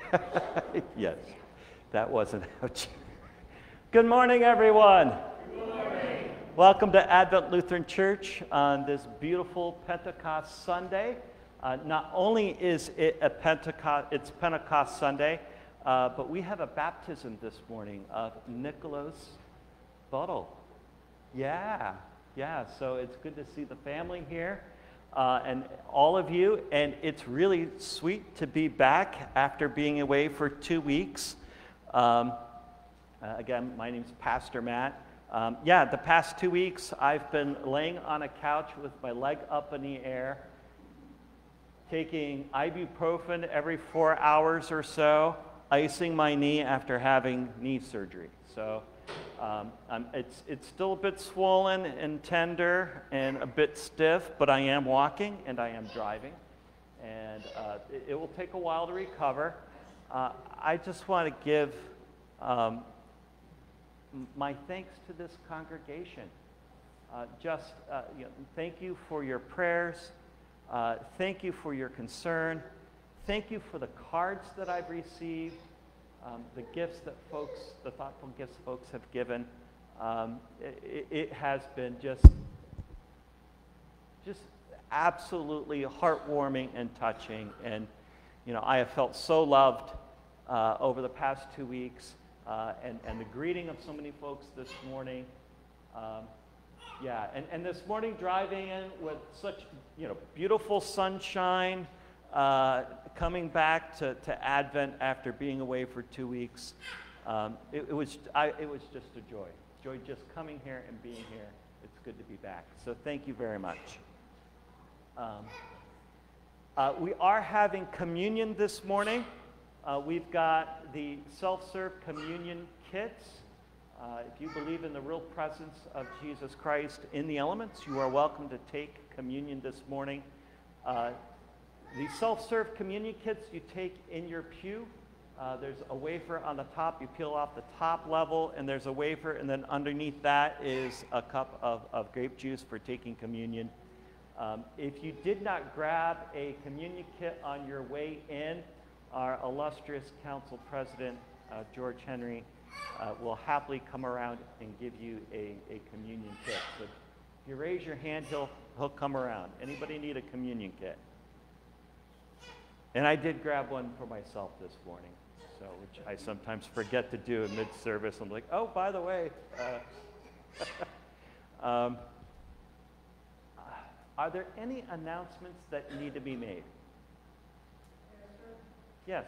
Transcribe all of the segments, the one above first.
yes, that wasn't ouch. Good morning, everyone. Good morning. Welcome to Advent Lutheran Church on this beautiful Pentecost Sunday. Uh, not only is it a Pentecost, it's Pentecost Sunday, uh, but we have a baptism this morning of Nicholas Buttle. Yeah, yeah. So it's good to see the family here uh, and all of you. And it's really sweet to be back after being away for two weeks. Um, uh, again, my name's Pastor Matt. Um, yeah, the past two weeks I've been laying on a couch with my leg up in the air, taking ibuprofen every four hours or so, icing my knee after having knee surgery. So um, it's, it's still a bit swollen and tender and a bit stiff, but I am walking and I am driving. And uh, it, it, will take a while to recover. Uh, I just want to give um, my thanks to this congregation. Uh, just uh, you know, thank you for your prayers. Uh, thank you for your concern. Thank you for the cards that I've received um, the gifts that folks, the thoughtful gifts folks have given, um, it, it, has been just, just absolutely heartwarming and touching. And, you know, I have felt so loved uh, over the past two weeks. Uh, and, and the greeting of so many folks this morning. Um, yeah, and, and this morning driving in with such, you know, beautiful sunshine, uh, coming back to, to Advent after being away for two weeks, um, it, it, was, I, it was just a joy. Joy just coming here and being here. It's good to be back. So thank you very much. Um, uh, we are having communion this morning. Uh, we've got the self serve communion kits. Uh, if you believe in the real presence of Jesus Christ in the elements, you are welcome to take communion this morning. The self-serve communion kits you take in your pew. Uh, there's a wafer on the top. You peel off the top level, and there's a wafer, and then underneath that is a cup of, of grape juice for taking communion. Um, if you did not grab a communion kit on your way in, our illustrious council president, uh, George Henry, uh, will happily come around and give you a, a communion kit. So if you raise your hand, he'll, he'll come around. Anybody need a communion kit? And I did grab one for myself this morning, so which I sometimes forget to do in mid-service. I'm like, oh, by the way, uh, um, are there any announcements that need to be made? Yes.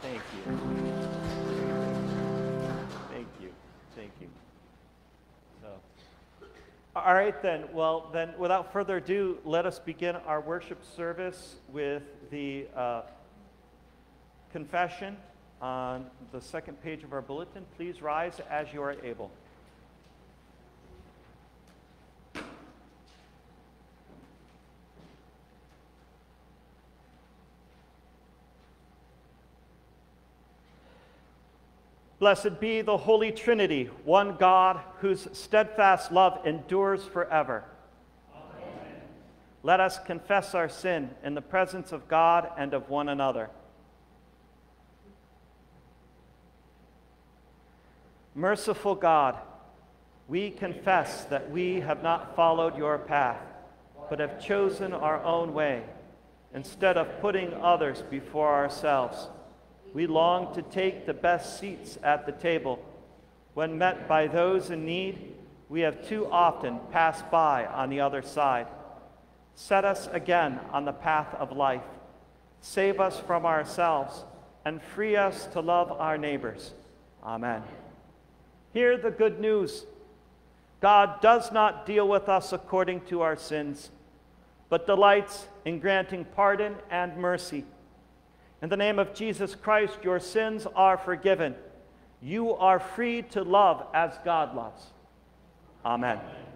Thank you. All right, then. Well, then, without further ado, let us begin our worship service with the uh, confession on the second page of our bulletin. Please rise as you are able. Blessed be the Holy Trinity, one God whose steadfast love endures forever. Amen. Let us confess our sin in the presence of God and of one another. Merciful God, we confess that we have not followed your path, but have chosen our own way instead of putting others before ourselves. We long to take the best seats at the table. When met by those in need, we have too often passed by on the other side. Set us again on the path of life. Save us from ourselves and free us to love our neighbors. Amen. Hear the good news God does not deal with us according to our sins, but delights in granting pardon and mercy in the name of Jesus Christ, your sins are forgiven. You are free to love as God loves. Amen. Amen.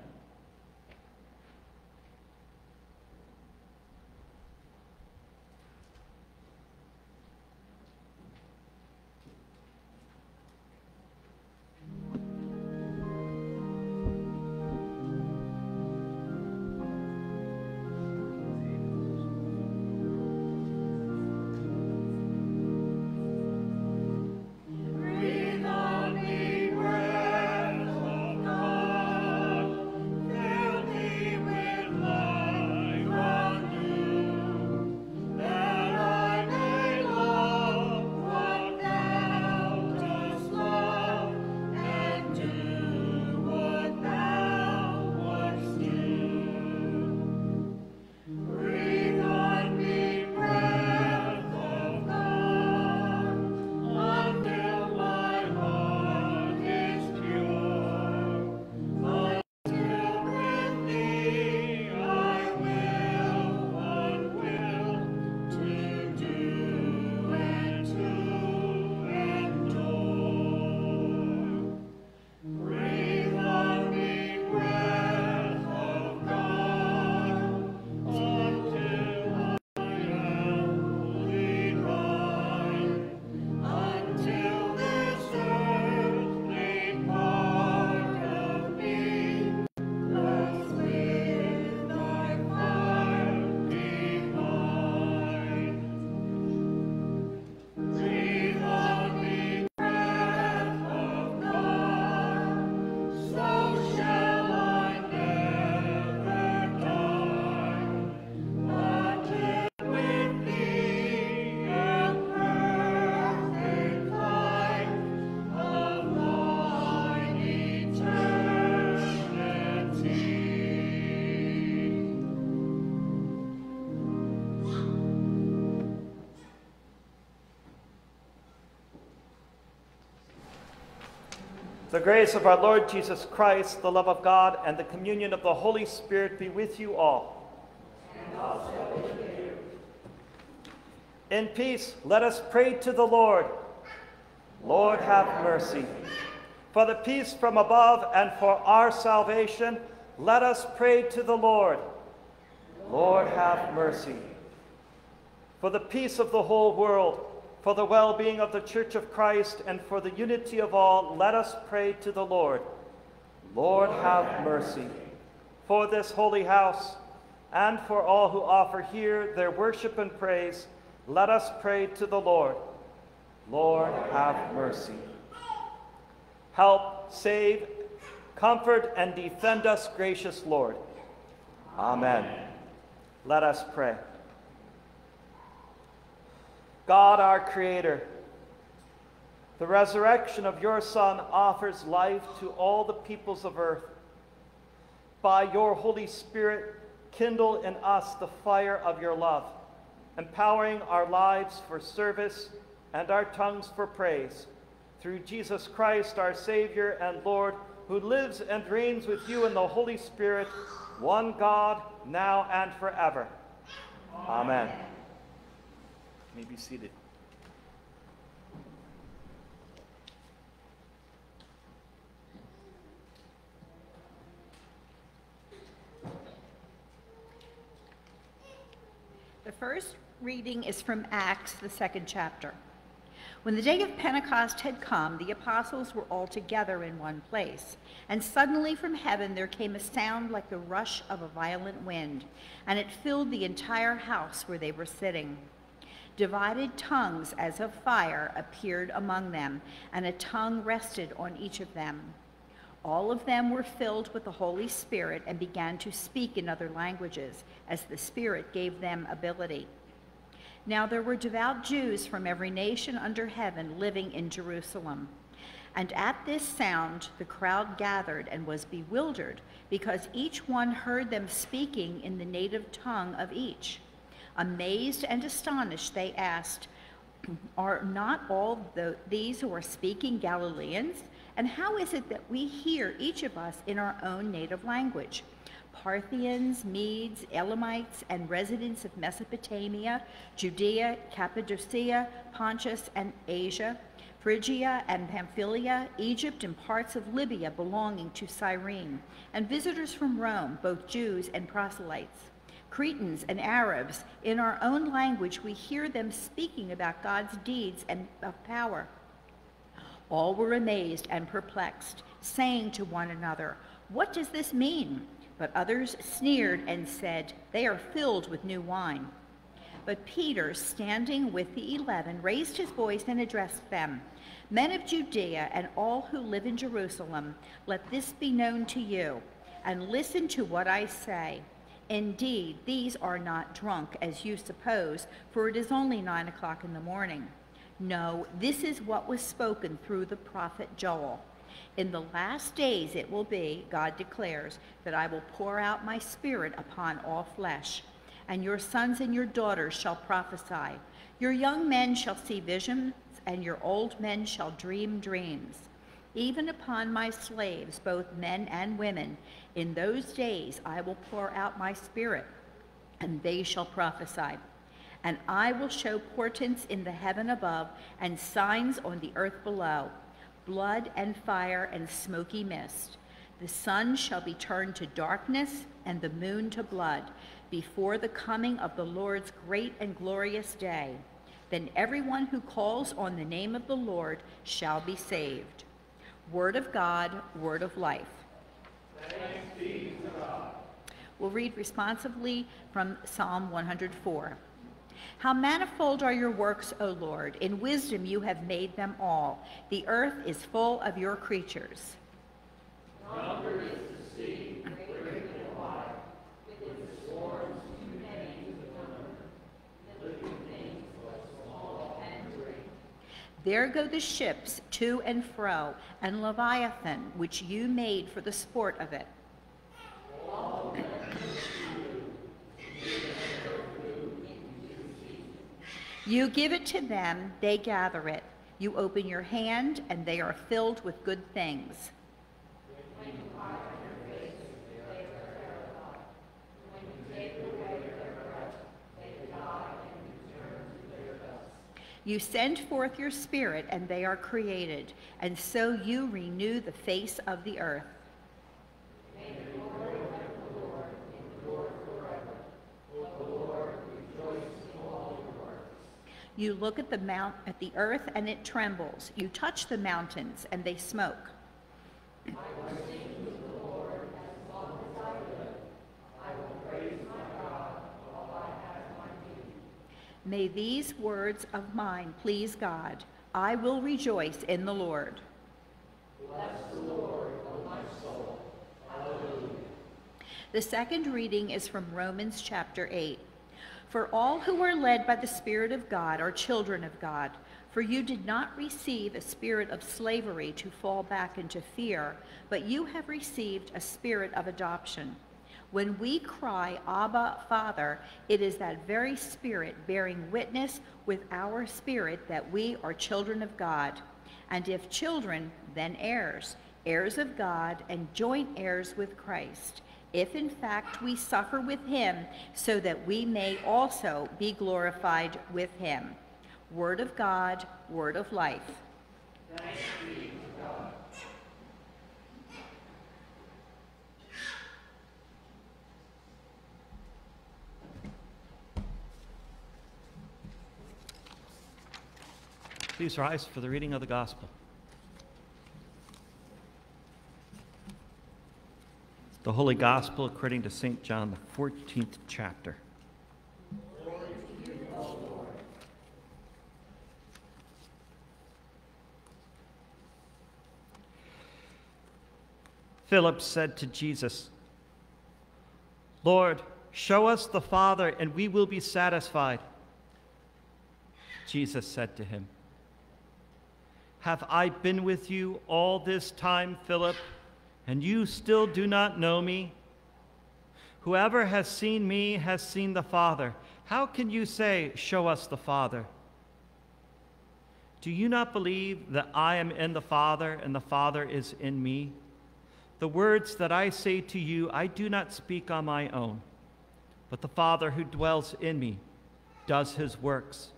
The grace of our Lord Jesus Christ, the love of God, and the communion of the Holy Spirit be with you all. And also with you. In peace, let us pray to the Lord. Lord, have mercy. For the peace from above and for our salvation, let us pray to the Lord. Lord, have mercy. For the peace of the whole world, for the well being of the Church of Christ, and for the unity of all, let us pray to the Lord. Lord, have mercy. For this holy house, and for all who offer here their worship and praise, let us pray to the Lord. Lord, have mercy. Help, save, comfort, and defend us, gracious Lord. Amen. Let us pray. God, our Creator, the resurrection of your Son offers life to all the peoples of earth. By your Holy Spirit, kindle in us the fire of your love, empowering our lives for service and our tongues for praise. Through Jesus Christ, our Savior and Lord, who lives and reigns with you in the Holy Spirit, one God, now and forever. Amen. Amen. May be seated. The first reading is from Acts, the second chapter. When the day of Pentecost had come, the apostles were all together in one place. And suddenly from heaven there came a sound like the rush of a violent wind, and it filled the entire house where they were sitting. Divided tongues as of fire appeared among them, and a tongue rested on each of them. All of them were filled with the Holy Spirit and began to speak in other languages, as the Spirit gave them ability. Now there were devout Jews from every nation under heaven living in Jerusalem. And at this sound the crowd gathered and was bewildered, because each one heard them speaking in the native tongue of each. Amazed and astonished, they asked, Are not all the, these who are speaking Galileans? And how is it that we hear each of us in our own native language? Parthians, Medes, Elamites, and residents of Mesopotamia, Judea, Cappadocia, Pontus, and Asia, Phrygia and Pamphylia, Egypt, and parts of Libya belonging to Cyrene, and visitors from Rome, both Jews and proselytes. Cretans and Arabs, in our own language, we hear them speaking about God's deeds and of power. All were amazed and perplexed, saying to one another, What does this mean? But others sneered and said, They are filled with new wine. But Peter, standing with the eleven, raised his voice and addressed them Men of Judea and all who live in Jerusalem, let this be known to you, and listen to what I say. Indeed, these are not drunk, as you suppose, for it is only nine o'clock in the morning. No, this is what was spoken through the prophet Joel. In the last days it will be, God declares, that I will pour out my spirit upon all flesh, and your sons and your daughters shall prophesy. Your young men shall see visions, and your old men shall dream dreams. Even upon my slaves, both men and women, in those days I will pour out my spirit, and they shall prophesy. And I will show portents in the heaven above and signs on the earth below blood and fire and smoky mist. The sun shall be turned to darkness and the moon to blood before the coming of the Lord's great and glorious day. Then everyone who calls on the name of the Lord shall be saved. Word of God, word of life. We'll read responsively from Psalm 104. How manifold are your works, O Lord! In wisdom you have made them all. The earth is full of your creatures. There go the ships to and fro, and Leviathan, which you made for the sport of it. You give it to them, they gather it. You open your hand, and they are filled with good things. You send forth your spirit, and they are created, and so you renew the face of the earth. You look at the mount at the earth and it trembles. You touch the mountains and they smoke. May these words of mine please God. I will rejoice in the Lord. Bless the Lord, O my soul. Hallelujah. The second reading is from Romans chapter 8. For all who are led by the Spirit of God are children of God. For you did not receive a spirit of slavery to fall back into fear, but you have received a spirit of adoption when we cry, Abba, Father, it is that very Spirit bearing witness with our spirit that we are children of God. And if children, then heirs, heirs of God, and joint heirs with Christ, if in fact we suffer with him, so that we may also be glorified with him. Word of God, word of life. Thanks be to God. Please rise for the reading of the gospel. The Holy Gospel according to St. John, the 14th chapter. Philip said to Jesus, Lord, show us the Father, and we will be satisfied. Jesus said to him, have I been with you all this time, Philip, and you still do not know me? Whoever has seen me has seen the Father. How can you say, Show us the Father? Do you not believe that I am in the Father and the Father is in me? The words that I say to you, I do not speak on my own, but the Father who dwells in me does his works.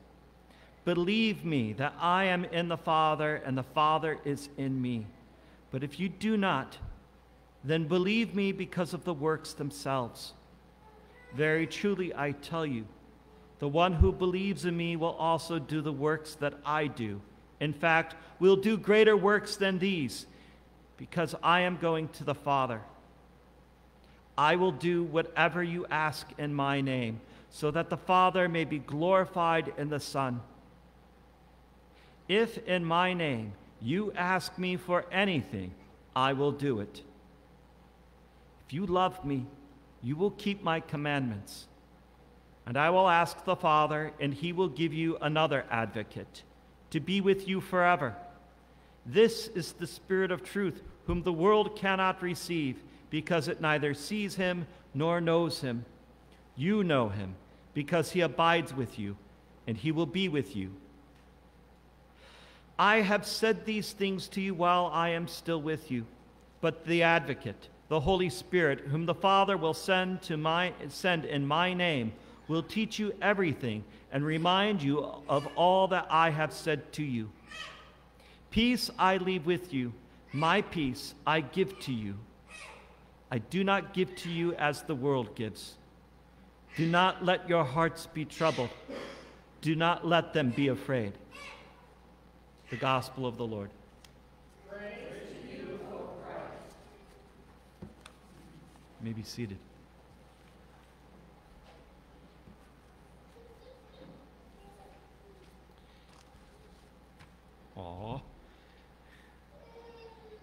Believe me that I am in the Father and the Father is in me. But if you do not, then believe me because of the works themselves. Very truly, I tell you, the one who believes in me will also do the works that I do. In fact, will do greater works than these, because I am going to the Father. I will do whatever you ask in my name, so that the Father may be glorified in the Son. If in my name you ask me for anything, I will do it. If you love me, you will keep my commandments. And I will ask the Father, and he will give you another advocate to be with you forever. This is the Spirit of truth, whom the world cannot receive, because it neither sees him nor knows him. You know him, because he abides with you, and he will be with you. I have said these things to you while I am still with you. But the advocate, the Holy Spirit, whom the Father will send to my send in my name, will teach you everything and remind you of all that I have said to you. Peace I leave with you, my peace I give to you. I do not give to you as the world gives. Do not let your hearts be troubled. Do not let them be afraid. The gospel of the Lord. May be seated. Aw.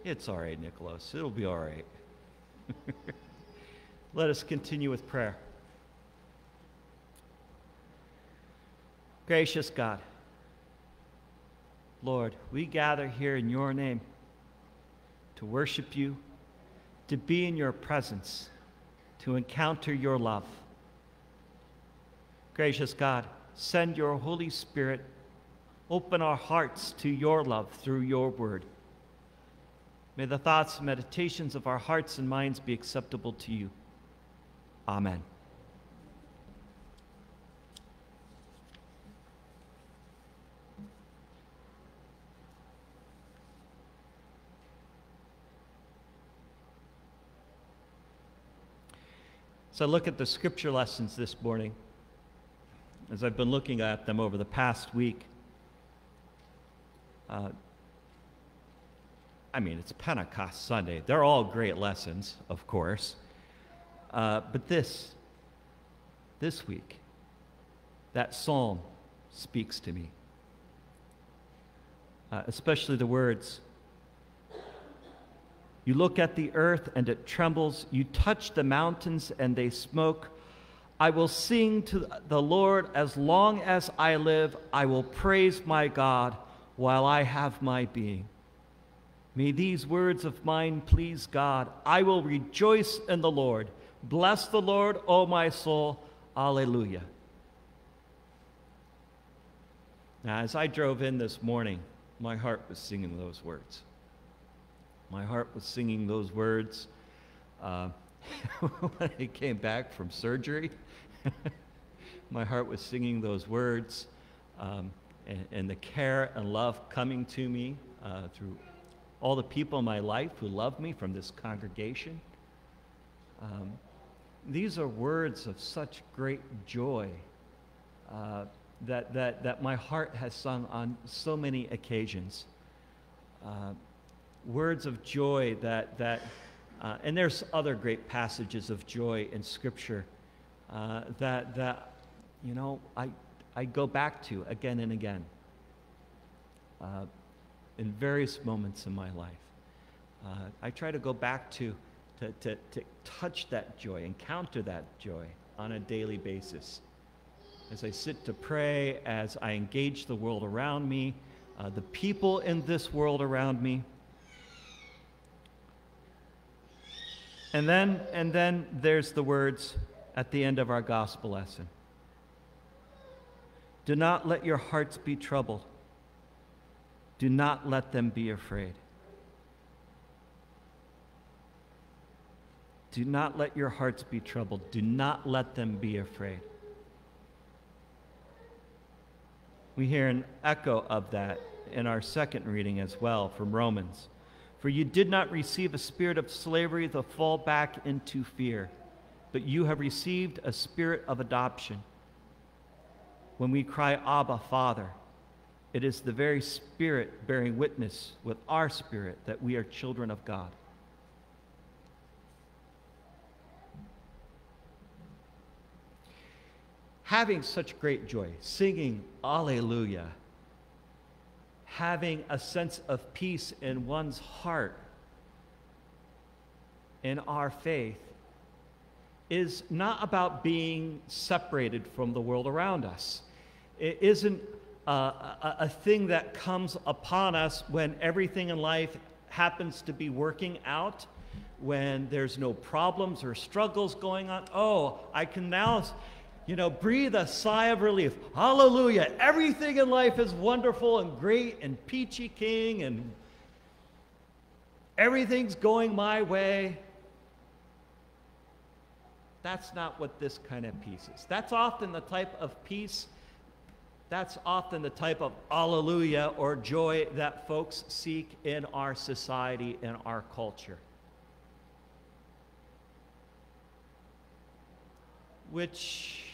It's all right, Nicholas. It'll be all right. Let us continue with prayer. Gracious God, Lord, we gather here in your name to worship you, to be in your presence, to encounter your love. Gracious God, send your Holy Spirit Open our hearts to your love through your word. May the thoughts and meditations of our hearts and minds be acceptable to you. Amen. So I look at the scripture lessons this morning, as I've been looking at them over the past week. Uh, I mean, it's Pentecost Sunday. They're all great lessons, of course. Uh, but this, this week, that psalm speaks to me. Uh, especially the words you look at the earth and it trembles. You touch the mountains and they smoke. I will sing to the Lord as long as I live. I will praise my God while I have my being. May these words of mine please God. I will rejoice in the Lord. Bless the Lord, O my soul. Alleluia. Now, as I drove in this morning, my heart was singing those words. My heart was singing those words uh, when I came back from surgery. My heart was singing those words um, and, and, the care and love coming to me uh, through all the people in my life who love me from this congregation. Um, these are words of such great joy uh, that, that, that my heart has sung on so many occasions. Uh, words of joy that, that uh, and there's other great passages of joy in Scripture uh, that, that, you know, I, I go back to again and again uh, in various moments in my life. Uh, I try to go back to, to, to, to touch that joy, encounter that joy on a daily basis. As I sit to pray, as I engage the world around me, uh, the people in this world around me, And then, and then there's the words at the end of our gospel lesson Do not let your hearts be troubled, do not let them be afraid. Do not let your hearts be troubled. Do not let them be afraid. We hear an echo of that in our second reading as well from Romans. For you did not receive a spirit of slavery to fall back into fear, but you have received a spirit of adoption. When we cry, Abba, Father, it is the very Spirit bearing witness with our spirit that we are children of God. Having such great joy, singing Alleluia having a sense of peace in one's heart in our faith is not about being separated from the world around us. It isn't uh, a, a, a, thing that comes upon us when everything in life happens to be working out, when there's no problems or struggles going on. Oh, I can now you know, breathe a sigh of relief. Hallelujah. Everything in life is wonderful and great and peachy king and everything's going my way. That's not what this kind of peace is. That's often the type of peace, that's often the type of hallelujah or joy that folks seek in our society, in our culture. Which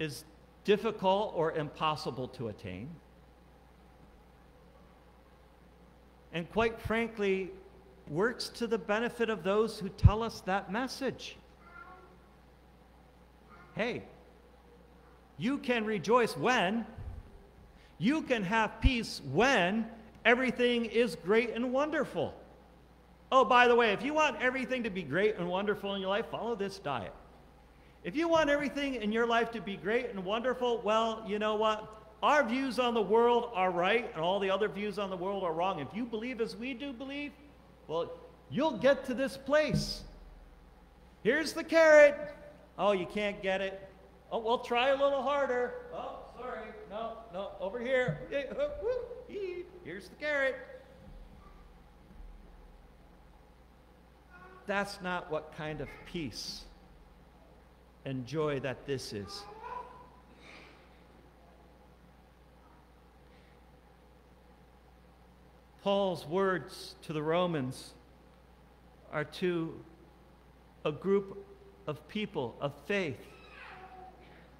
is difficult or impossible to attain. And quite frankly, works to the benefit of those who tell us that message. Hey, you can rejoice when, you can have peace when everything is great and wonderful. Oh, by the way, if you want everything to be great and wonderful in your life, follow this diet. If you want everything in your life to be great and wonderful, well, you know what? Our views on the world are right, and all the other views on the world are wrong. If you believe as we do believe, well, you'll get to this place. Here's the carrot. Oh, you can't get it. Oh, well, try a little harder. Oh, sorry. No, no, over here. Here's the carrot. That's not what kind of peace and joy that this is. Paul's words to the Romans are to a group of people of faith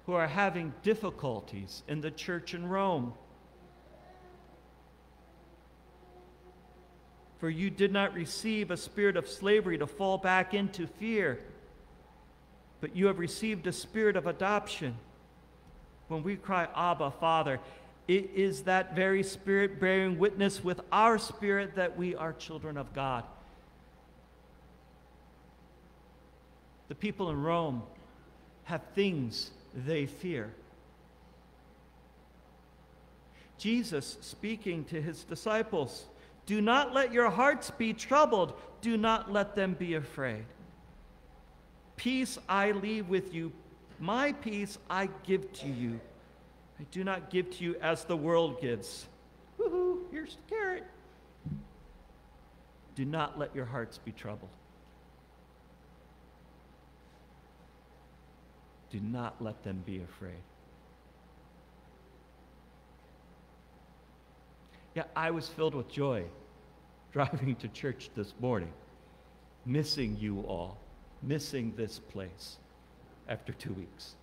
who are having difficulties in the church in Rome. For you did not receive a spirit of slavery to fall back into fear, but you have received a spirit of adoption. When we cry, Abba, Father, it is that very spirit bearing witness with our spirit that we are children of God. The people in Rome have things they fear. Jesus speaking to his disciples Do not let your hearts be troubled, do not let them be afraid. Peace I leave with you, my peace I give to you. I do not give to you as the world gives. Woohoo, here's the carrot. Do not let your hearts be troubled. Do not let them be afraid. Yeah, I was filled with joy driving to church this morning, missing you all, missing this place after two weeks.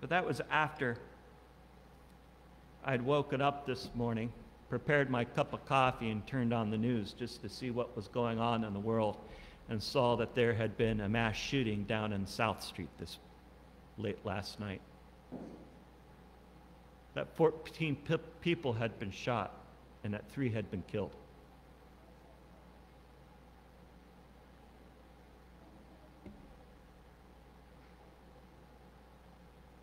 But that was after I'd woken up this morning, prepared my cup of coffee, and turned on the news just to see what was going on in the world, and saw that there had been a mass shooting down in South Street this late last night. That 14 pe- people had been shot, and that three had been killed.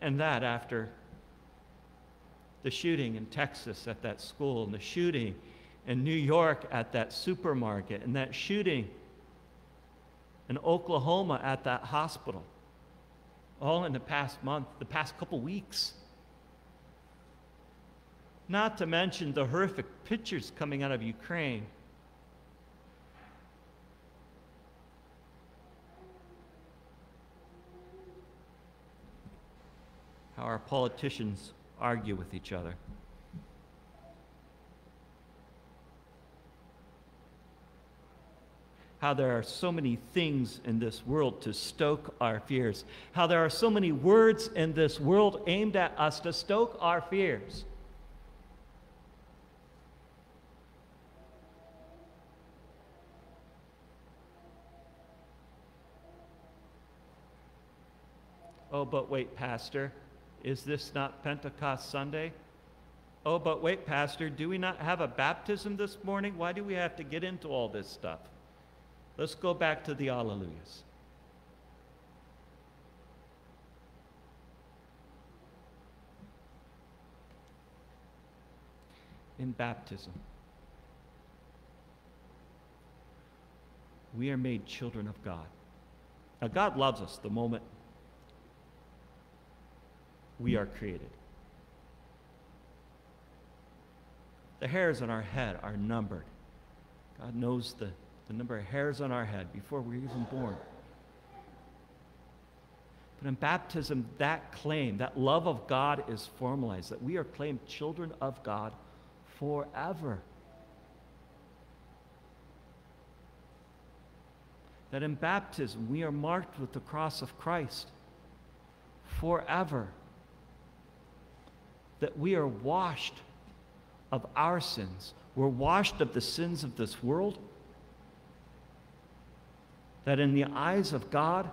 And that after the shooting in Texas at that school, and the shooting in New York at that supermarket, and that shooting in Oklahoma at that hospital, all in the past month, the past couple weeks. Not to mention the horrific pictures coming out of Ukraine. how our politicians argue with each other. How there are so many things in this world to stoke our fears. How there are so many words in this world aimed at us to stoke our fears. Oh, but wait, Pastor. Is this not Pentecost Sunday? Oh, but wait, Pastor, do we not have a baptism this morning? Why do we have to get into all this stuff? Let's go back to the Alleluias. In baptism, we are made children of God. Now, God loves us the moment we are created. The hairs on our head are numbered. God knows the, the number of hairs on our head before we're even born. But in baptism, that claim, that love of God is formalized, that we are claimed children of God forever. That in baptism, we are marked with the cross of Christ forever that we are washed of our sins. We're washed of the sins of this world. That in the eyes of God,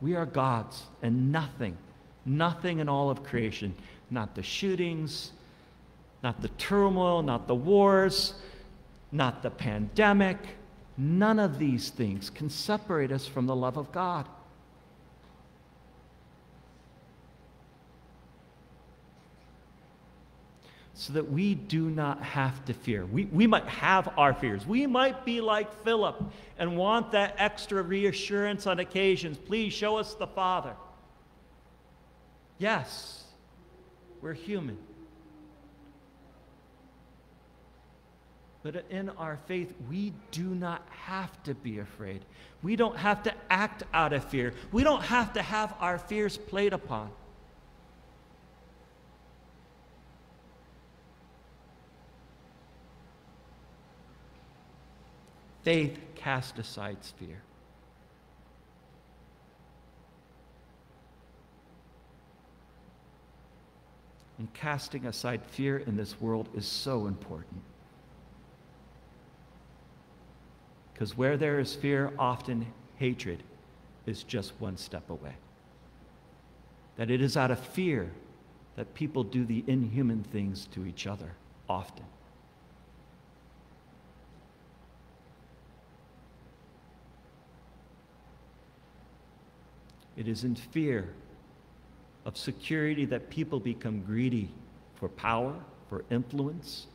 we are God's and nothing, nothing in all of creation, not the shootings, not the turmoil, not the wars, not the pandemic, none of these things can separate us from the love of God. So that we do not have to fear. We, we might have our fears. We might be like Philip and want that extra reassurance on occasions. Please show us the Father. Yes, we're human. But in our faith, we do not have to be afraid. We don't have to act out of fear. We don't have to have our fears played upon. Faith casts aside fear. And casting aside fear in this world is so important. Because where there is fear, often hatred is just one step away. That it is out of fear that people do the inhuman things to each other often. It is in fear of security that people become greedy for power, for influence,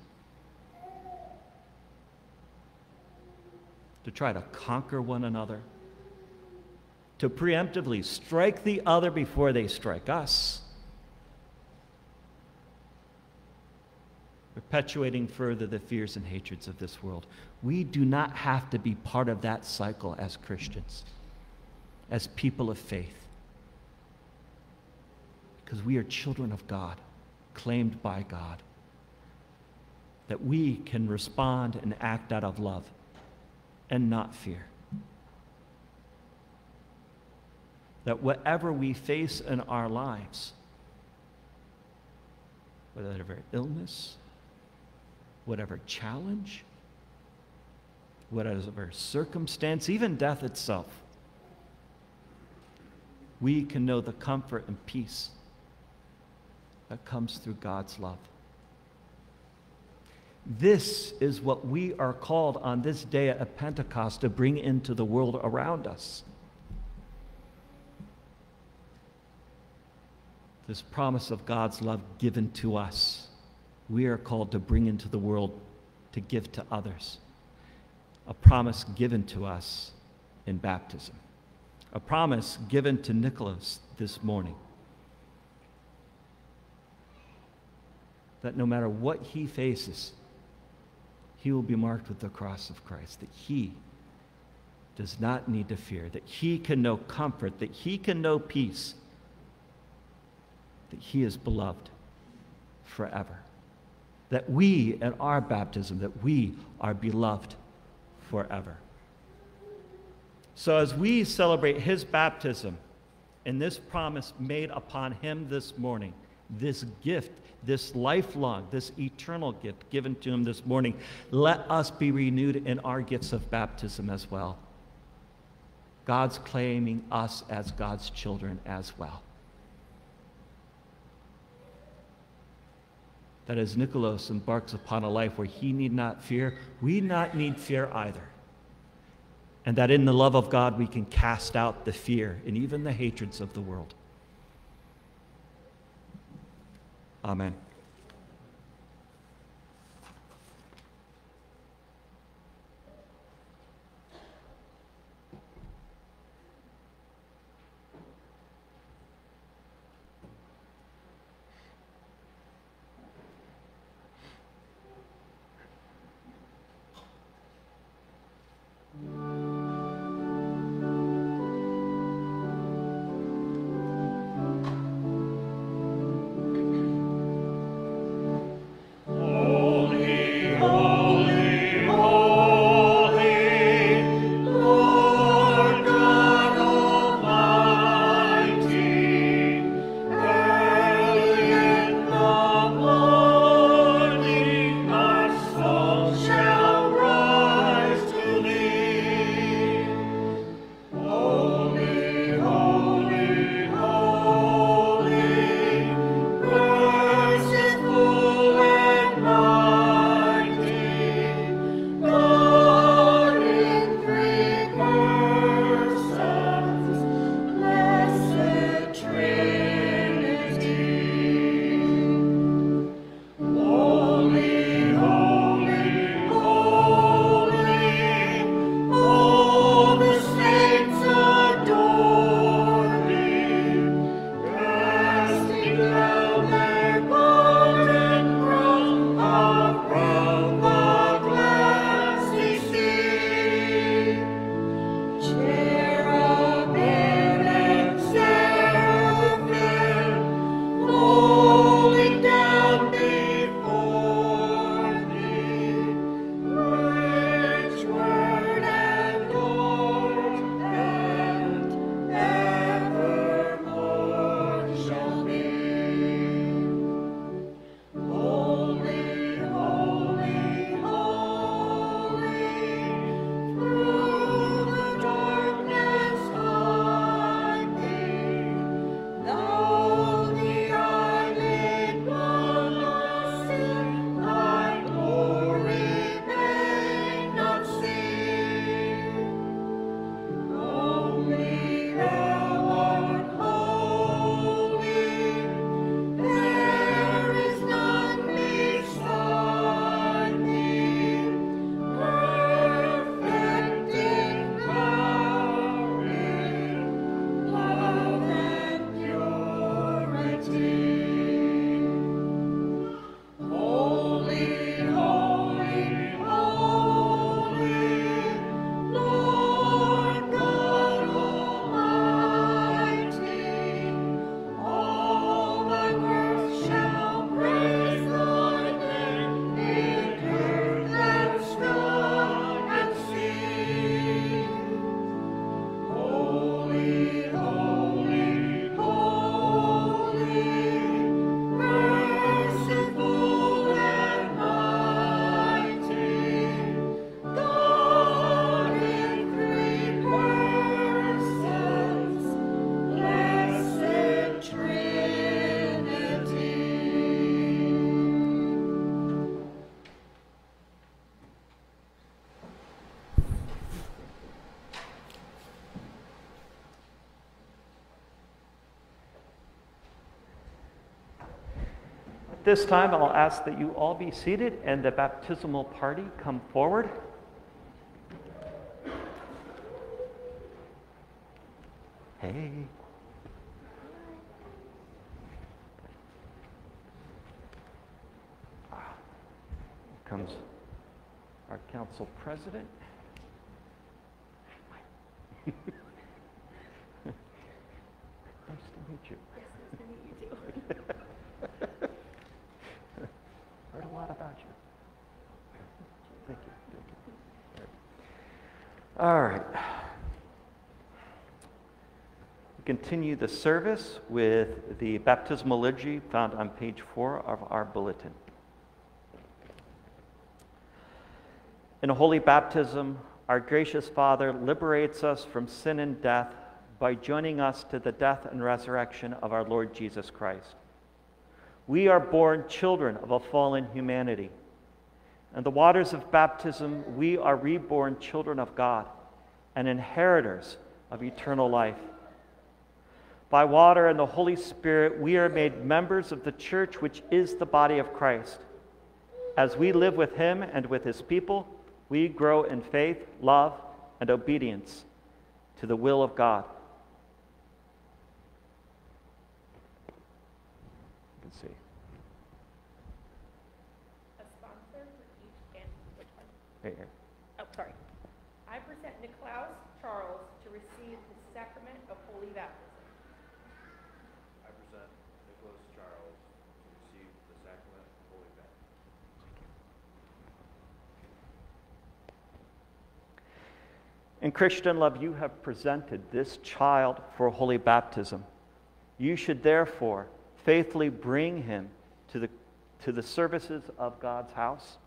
to try to conquer one another, to preemptively strike the other before they strike us, perpetuating further the fears and hatreds of this world. We do not have to be part of that cycle as Christians, as people of faith, because we are children of God, claimed by God, that we can respond and act out of love and not fear. That whatever we face in our lives, whatever illness, whatever challenge, whatever circumstance, even death itself, we can know the comfort and peace that comes through God's love. This is what we are called on this day at Pentecost to bring into the world around us. This promise of God's love given to us, we are called to bring into the world to give to others. A promise given to us in baptism, a promise given to Nicholas this morning. That no matter what he faces, he will be marked with the cross of Christ, that he does not need to fear, that he can know comfort, that he can know peace, that he is beloved forever. That we, at our baptism, that we are beloved forever. So as we celebrate his baptism and this promise made upon him this morning, this gift this lifelong, this eternal gift given to him this morning, let us be renewed in our gifts of baptism as well. God's claiming us as God's children as well. That as Nicholas embarks upon a life where he need not fear, we not need fear either. And that in the love of God we can cast out the fear and even the hatreds of the world. Amen. This time, I'll ask that you all be seated and the baptismal party come forward. Hey. Ah, comes our council president. Nice to meet you. Heard a lot about you. Thank you. Thank you. All right. We continue the service with the baptismal liturgy found on page four of our bulletin. In a holy baptism, our gracious Father liberates us from sin and death by joining us to the death and resurrection of our Lord Jesus Christ. We are born children of a fallen humanity. In the waters of baptism, we are reborn children of God and inheritors of eternal life. By water and the Holy Spirit, we are made members of the church, which is the body of Christ. As we live with Him and with His people, we grow in faith, love, and obedience to the will of God. You can see. A sponsor for each and which one? Right here. Oh, sorry. I present Nicholas Charles to receive the sacrament of holy baptism. I present Nicholas Charles to receive the sacrament of holy baptism. In Christian love, you have presented this child for holy baptism. You should therefore faithfully bring him to the, to the services of God's house.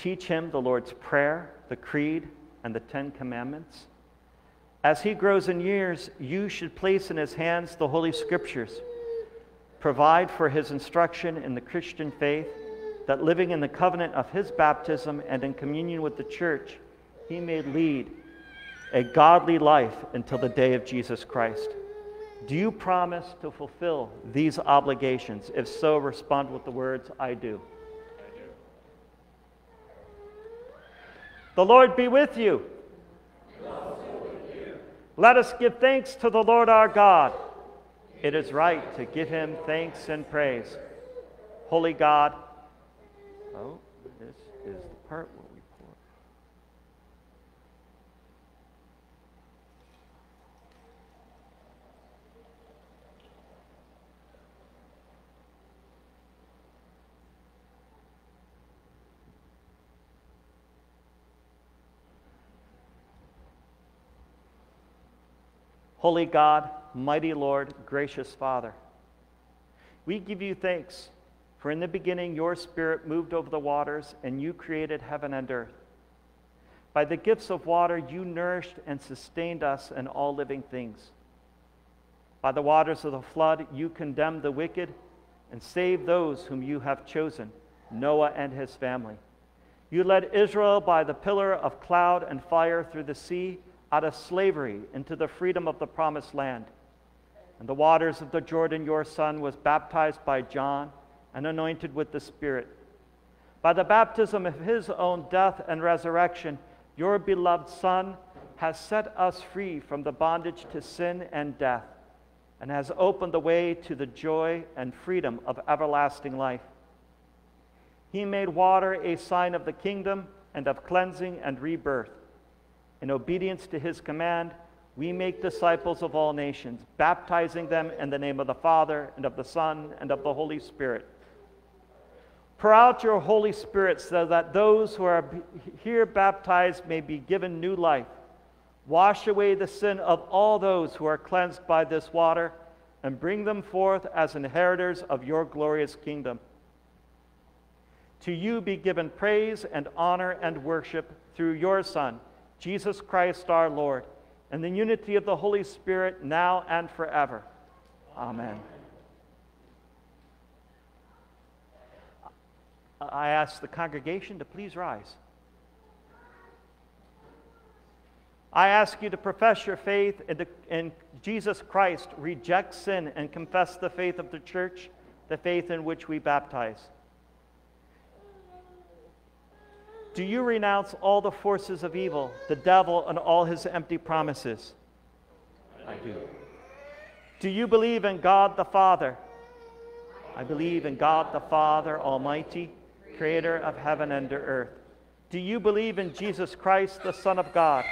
Teach him the Lord's Prayer, the Creed, and the Ten Commandments. As he grows in years, you should place in his hands the Holy Scriptures. Provide for his instruction in the Christian faith, that living in the covenant of his baptism and in communion with the church, he may lead a godly life until the day of Jesus Christ. Do you promise to fulfill these obligations? If so, respond with the words, I do. The Lord be with you. Let us give thanks to the Lord our God. It is right to give him thanks and praise. Holy God, oh, this is the part where we pour. Holy God, mighty Lord, gracious Father, we give you thanks, for in the beginning your Spirit moved over the waters and you created heaven and earth. By the gifts of water, you nourished and sustained us and all living things. By the waters of the flood, you condemned the wicked and saved those whom you have chosen, Noah and his family. You led Israel by the pillar of cloud and fire through the sea out of slavery into the freedom of the promised land. And the waters of the Jordan, your son, was baptized by John and anointed with the Spirit. By the baptism of his own death and resurrection, your beloved Son has set us free from the bondage to sin and death and has opened the way to the joy and freedom of everlasting life. He made water a sign of the kingdom and of cleansing and rebirth. In obedience to his command, we make disciples of all nations, baptizing them in the name of the Father, and of the Son, and of the Holy Spirit. Pour out your Holy Spirit so that those who are here baptized may be given new life. Wash away the sin of all those who are cleansed by this water, and bring them forth as inheritors of your glorious kingdom. To you be given praise and honor and worship through your Son, Jesus Christ our Lord, and the unity of the Holy Spirit now and forever. Amen. I ask the congregation to please rise. I ask you to profess your faith in, the, in Jesus Christ, reject sin, and confess the faith of the church, the faith in which we baptize? Do you renounce all the forces of evil, the devil, and all his empty promises? I do. Do you believe in God the Father? I believe in God the Father Almighty, creator of heaven and earth. Do you believe in Jesus Christ, the Son of God?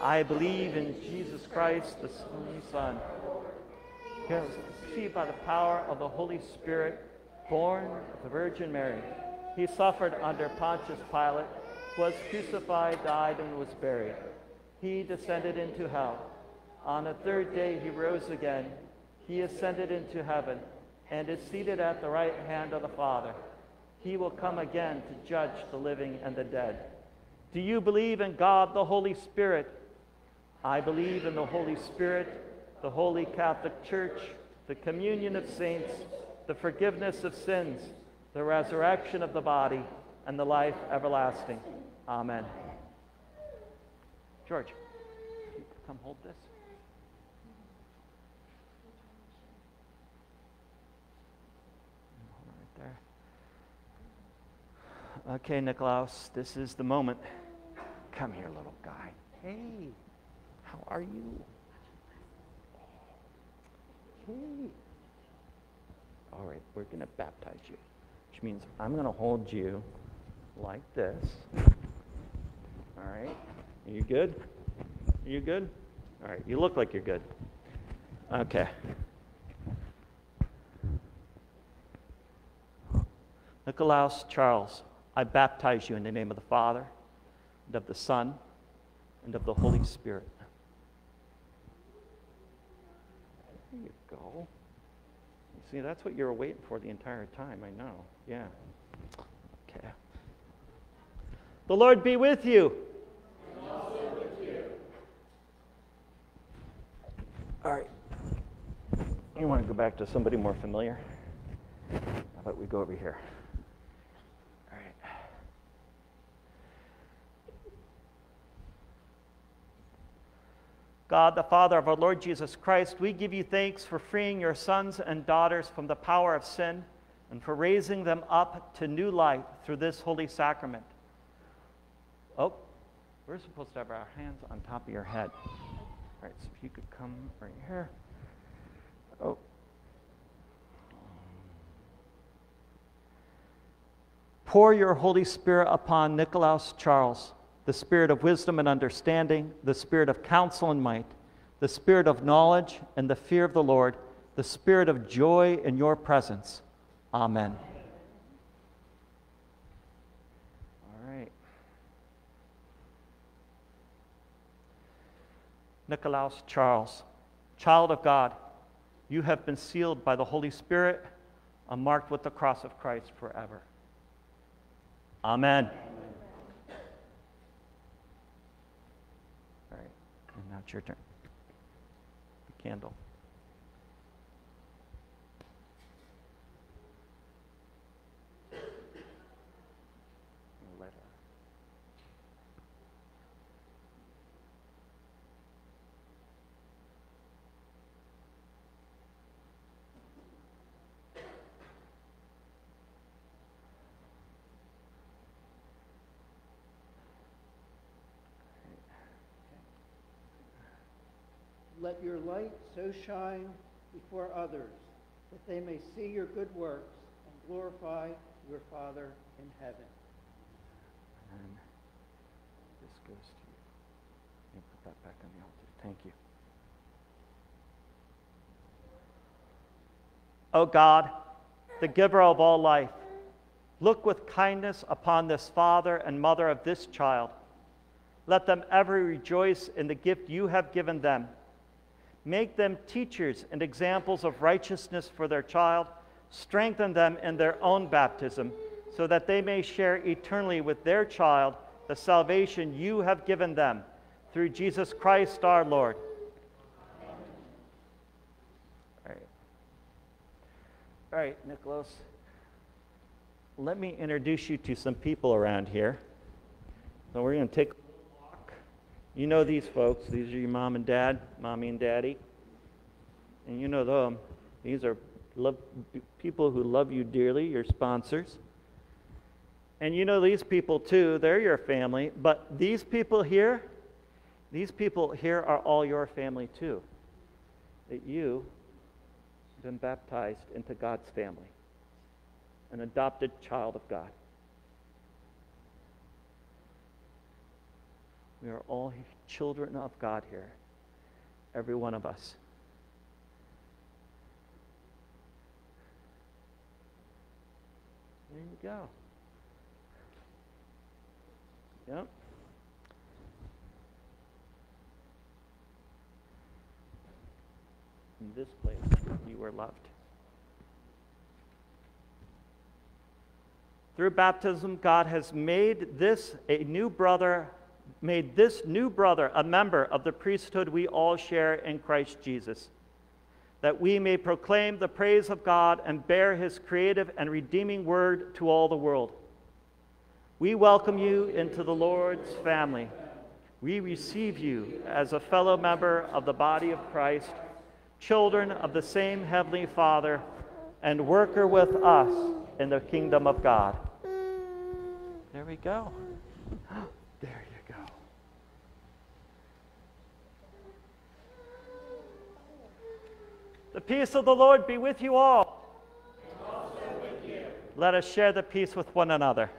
I believe in Jesus Christ, the only Son, conceived by the power of the Holy Spirit, born of the Virgin Mary. He suffered under Pontius Pilate, was crucified, died, and was buried. He descended into hell. On the third day, he rose again. He ascended into heaven and is seated at the right hand of the Father. He will come again to judge the living and the dead. Do you believe in God the Holy Spirit? I believe in the Holy Spirit, the Holy Catholic Church, the communion of saints, the forgiveness of sins the resurrection of the body, and the life everlasting. Amen. George, come hold this. Right there. Okay, Nicholas, this is the moment. Come here, little guy. Hey, how are you? Hey. All right, we're going to baptize you which means I'm going to hold you like this. All right? Are you good? Are you good? All right, you look like you're good. Okay. Nicholas Charles, I baptize you in the name of the Father, and of the Son, and of the Holy Spirit. There you go. See, that's what you were waiting for the entire time, I know. Yeah. Okay. The Lord be with you. With you. All right. You want to go back to somebody more familiar? How about we go over here? God, the Father of our Lord Jesus Christ, we give you thanks for freeing your sons and daughters from the power of sin and for raising them up to new life through this holy sacrament. Oh, we're supposed to have our hands on top of your head. All right, so if you could come right here. Oh. Pour your Holy Spirit upon Nicholas Charles, the spirit of wisdom and understanding, the spirit of counsel and might, the spirit of knowledge and the fear of the Lord, the spirit of joy in your presence Amen. All right. Nicholas Charles, child of God, you have been sealed by the Holy Spirit and marked with the cross of Christ forever. Amen. Amen. All right, and now it's your turn. The candle. Let your light so shine before others that they may see your good works and glorify your Father in heaven. And this goes to you. You put that back on the altar. Thank you. O oh God, the giver of all life, look with kindness upon this father and mother of this child. Let them ever rejoice in the gift you have given them Make them teachers and examples of righteousness for their child. Strengthen them in their own baptism so that they may share eternally with their child the salvation you have given them through Jesus Christ our Lord. All right. All right, Nicholas. Let me introduce you to some people around here. So we're going to take you know these folks. These are your mom and dad, mommy and daddy. And you know them. These are love, people who love you dearly, your sponsors. And you know these people too, they're your family, but these people here, these people here are all your family too. That you have been baptized into God's family, an adopted child of God. We are all children of God here, every one of us. There you go. Yep. In this place, you were loved. Through baptism, God has made this a new brother, made this new brother a member of the priesthood we all share in Christ Jesus, that we may proclaim the praise of God and bear his creative and redeeming word to all the world. We welcome you into the Lord's family. We receive you as a fellow member of the body of Christ, children of the same Heavenly Father, and worker with us in the kingdom of God. There we go. There you go. The peace of the Lord be with you all. With you. Let us share the peace with one another.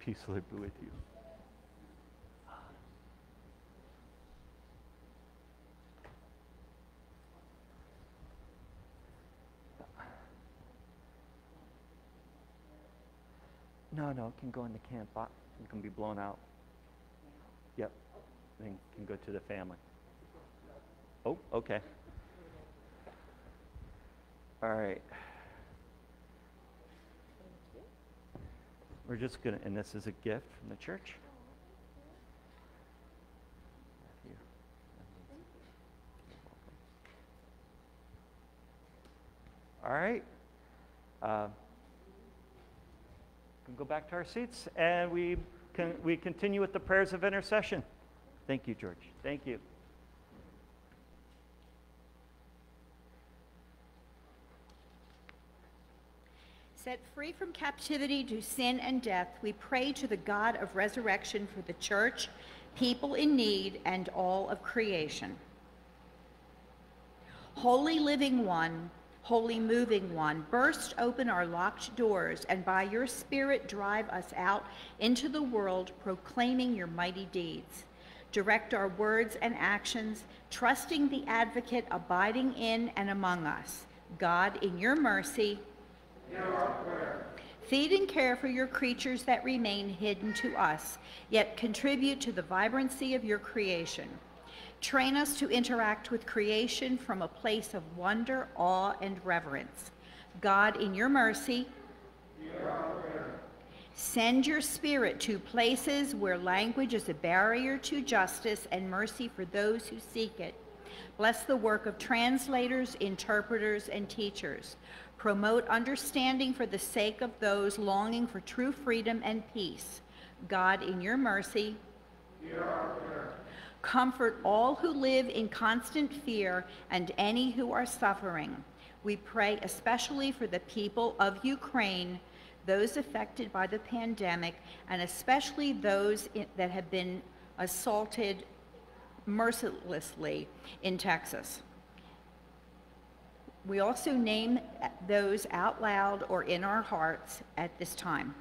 Peace will be with you. No, no, it can go in the can box. It can be blown out. Yep. Then can go to the family. Oh, okay. All right. We're just going to, and this is a gift from the church. All right. Uh, we go back to our seats and we, can, we continue with the prayers of intercession. Thank you, George. Thank you. Set free from captivity to sin and death, we pray to the God of resurrection for the church, people in need, and all of creation. Holy living one, holy moving one, burst open our locked doors, and by your Spirit drive us out into the world, proclaiming your mighty deeds. Direct our words and actions, trusting the advocate abiding in and among us. God, in your mercy, Feed and care for your creatures that remain hidden to us, yet contribute to the vibrancy of your creation. Train us to interact with creation from a place of wonder, awe, and reverence. God, in your mercy, send your spirit to places where language is a barrier to justice and mercy for those who seek it. Bless the work of translators, interpreters, and teachers. Promote understanding for the sake of those longing for true freedom and peace. God, in your mercy, comfort all who live in constant fear and any who are suffering. We pray especially for the people of Ukraine, those affected by the pandemic, and especially those that have been assaulted mercilessly in Texas. We also name those out loud or in our hearts at this time.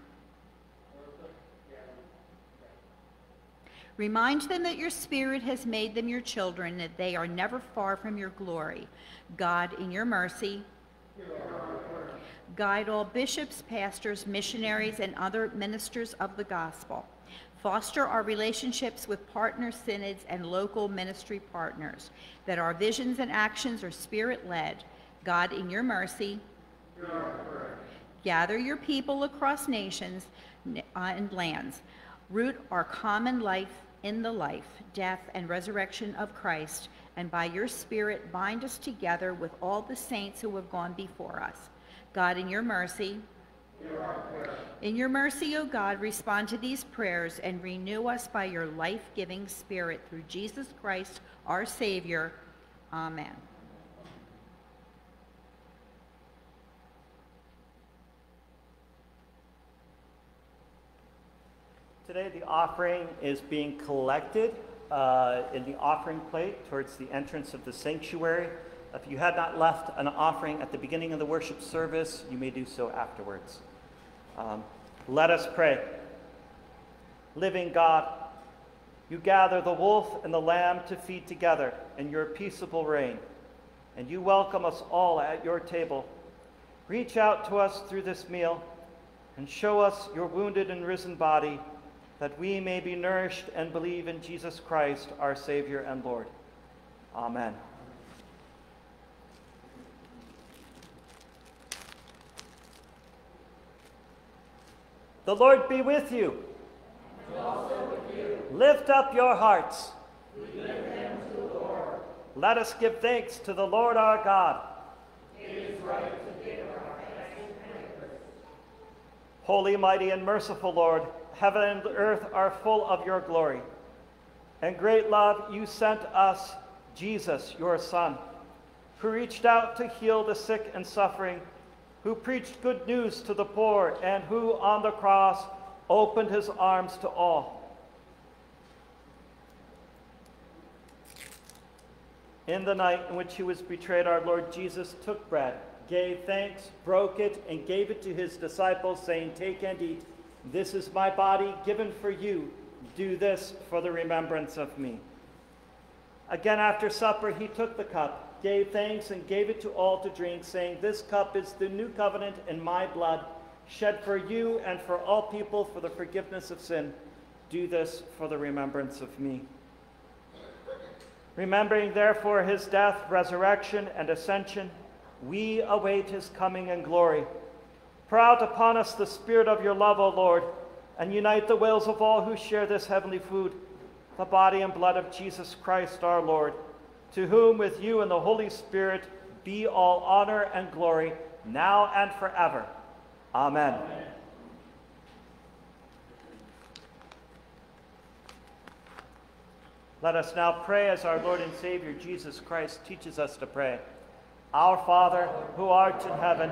Remind them that your spirit has made them your children, that they are never far from your glory. God, in your mercy, guide all bishops, pastors, missionaries, and other ministers of the gospel. Foster our relationships with partner synods and local ministry partners, that our visions and actions are spirit led God, in your mercy, gather your people across nations uh, and lands. Root our common life in the life, death, and resurrection of Christ, and by your Spirit bind us together with all the saints who have gone before us. God, in your mercy, in your mercy, O God, respond to these prayers and renew us by your life-giving Spirit through Jesus Christ, our Savior. Amen. Today, the offering is being collected uh, in the offering plate towards the entrance of the sanctuary. If you had not left an offering at the beginning of the worship service, you may do so afterwards. Um, let us pray. Living God, you gather the wolf and the lamb to feed together in your peaceable reign, and you welcome us all at your table. Reach out to us through this meal and show us your wounded and risen body that we may be nourished and believe in Jesus Christ, our Savior and Lord. Amen. The Lord be with you. With you. Lift up your hearts. Let us give thanks to the Lord our God. It is right to give our thanks Holy, mighty, and merciful Lord, heaven and earth are full of your glory. And great love, you sent us Jesus, your Son, who reached out to heal the sick and suffering who preached good news to the poor, and who on the cross opened his arms to all. In the night in which he was betrayed, our Lord Jesus took bread, gave thanks, broke it, and gave it to his disciples, saying, Take and eat. This is my body given for you. Do this for the remembrance of me. Again, after supper, he took the cup gave thanks and gave it to all to drink, saying, This cup is the new covenant in my blood, shed for you and for all people for the forgiveness of sin. Do this for the remembrance of me. Remembering therefore his death, resurrection, and ascension, we await his coming in glory. Pour out upon us the spirit of your love, O Lord, and unite the wills of all who share this heavenly food, the body and blood of Jesus Christ our Lord to whom with you and the Holy Spirit be all honor and glory, now and forever. Amen. Amen. Let us now pray as our Lord and Savior Jesus Christ teaches us to pray. Our Father, who art in heaven,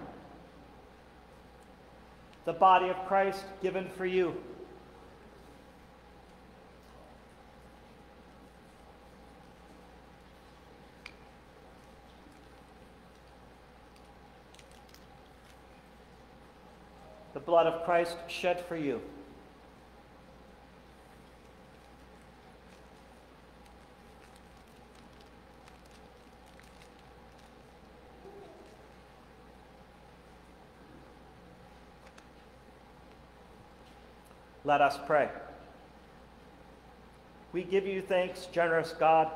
The body of Christ given for you. the blood of Christ shed for you. Let us pray. We give you thanks, generous God,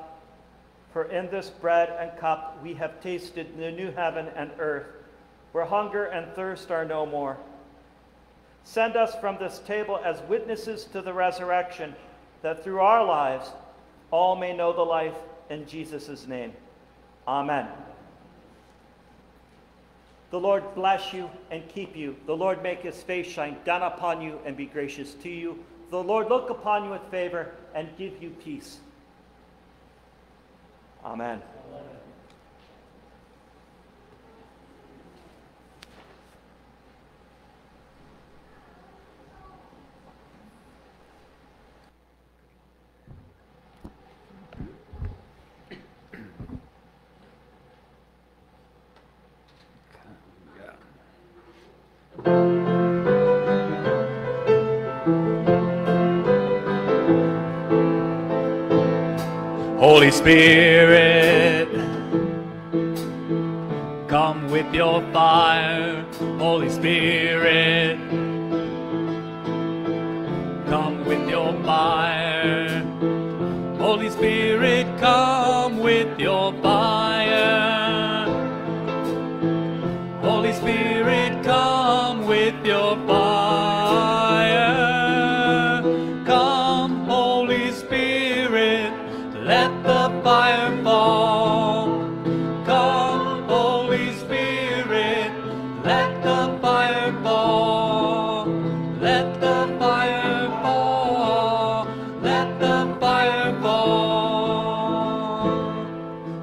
for in this bread and cup we have tasted the new heaven and earth, where hunger and thirst are no more. Send us from this table as witnesses to the resurrection, that through our lives all may know the life in Jesus' name. Amen. The Lord bless you and keep you. The Lord make his face shine down upon you and be gracious to you. The Lord look upon you with favor and give you peace. Amen. Holy Spirit, come with your fire. Holy Spirit, come with your fire. Holy Spirit, come with your fire. Holy Spirit, come with your fire.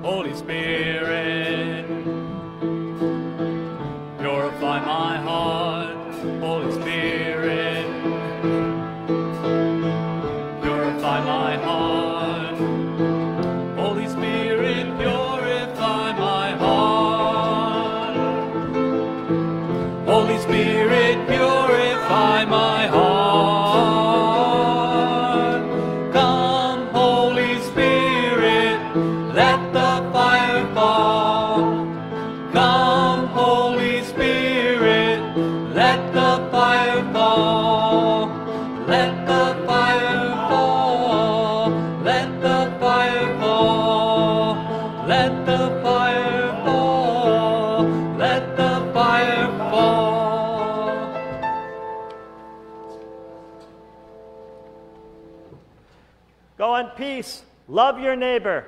Holy Spirit. Love your neighbor.